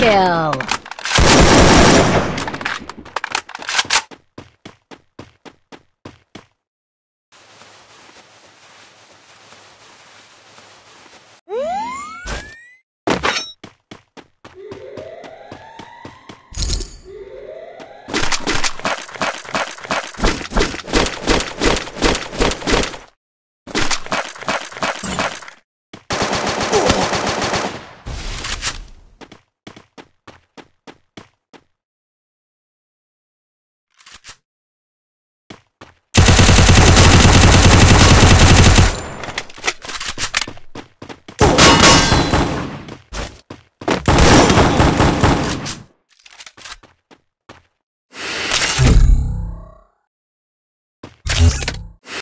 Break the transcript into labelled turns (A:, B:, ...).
A: Kill.